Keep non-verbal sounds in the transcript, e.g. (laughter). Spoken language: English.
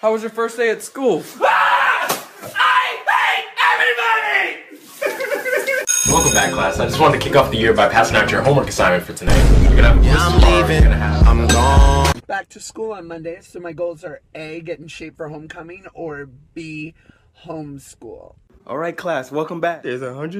How was your first day at school? (laughs) (laughs) Welcome back, class. I just wanted to kick off the year by passing out your homework assignment for tonight. You're gonna have a quiz tomorrow. You're gonna have I'm gone. Back to school on Monday, so my goals are A, get in shape for homecoming, or B, homeschool. All right, class. Welcome back. There's a hundred.